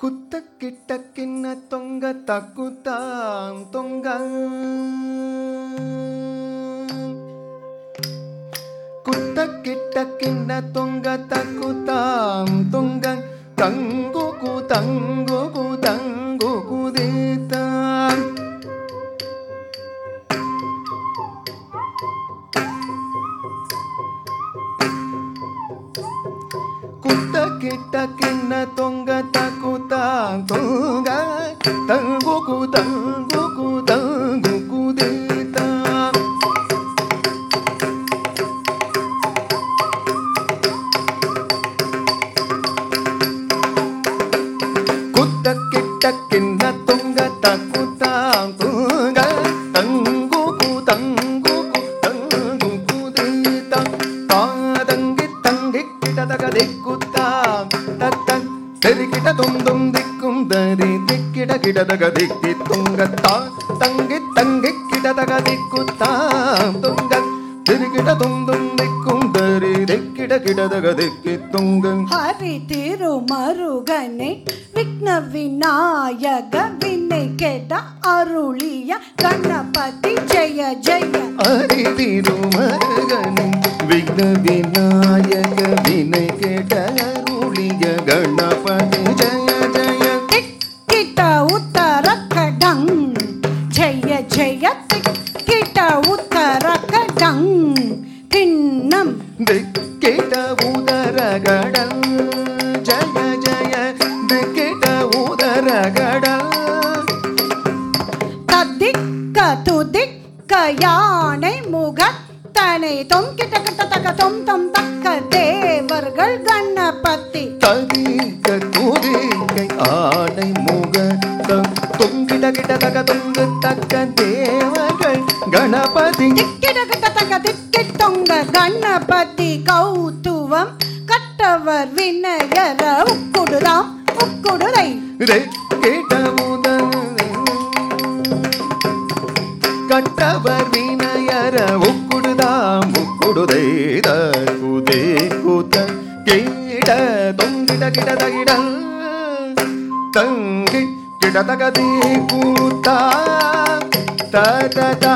ಕುತ್ತ ಕಿಟ್ಟ ಕಿನ್ನ ತೊಂಗ ತಕ್ಕುತ್ತ ತೊಂಗ ಕುತ್ತ ಕಿಟ್ಟ ಕಿನ್ನ ತೊಂಗ ತಕ್ಕುತ್ತ ತೊಂಗ ತಂಗುಕು ತಂಗುಕು ತಂಗುಕು ಕುತ್ತ ಕಿಟ್ಟ ಕಿನ್ನ ತೊಂಗ ತಕುತ ತೊಂಗ ತಂಗುಕು ತಂಗುಕು ತಂಗುಕು ದೇತ ಕುತ್ತ ಕಿಟ್ಟ ಕಿನ್ನ ತೊಂಗ ತಕುತ ತೊಂಗ ತಂಗುಕು தெருகிட தும் தும் திக்கும் தரி திக்கிட கிடதக திக்கி துங்கத்தா தங்கி தங்கி கிடதக திக்குத்தா துங்க திருகிட தும் தும் திக்கும் தரி திக்கிட கிடதக திக்கி துங்க. ஹரி திரு மருகனே விக்ன விநாயக வினை கேட்ட அருளிய கணபதி ஜெய ஜெய. ஹரி திரு மருகனே விக்ன விநாயக வினை திக்கிட்ட உதரகடல் ஜய ஜய திக்கிட்ட உதரகடல் ததிக்க துதிக்க யானை முகத்தனை தொம் கிட்ட கிட்ட தக்க தொம் தொம் தக்க தேவர்கள் கணபதி கதிக்க குதிக்கை ஆடை முக தொங்கிட கிட்ட தக தொங்கு தக்க தேவர்கள் கணபதி. திக்கிட கிட்ட தக்க திக்கி தொங்க கணபதி கௌத்துவம் கட்டவர் வினயர உக்குடுதாம் உக்குடுதை. இதை கேட்ட முதல் கட்டவர் வினயர உக்குடுதாம் உக்குடுதை குதே கூத்த கேட தொங்கிட கிட தகிடல் தங்கி கிட தகதி கூத்தா தததா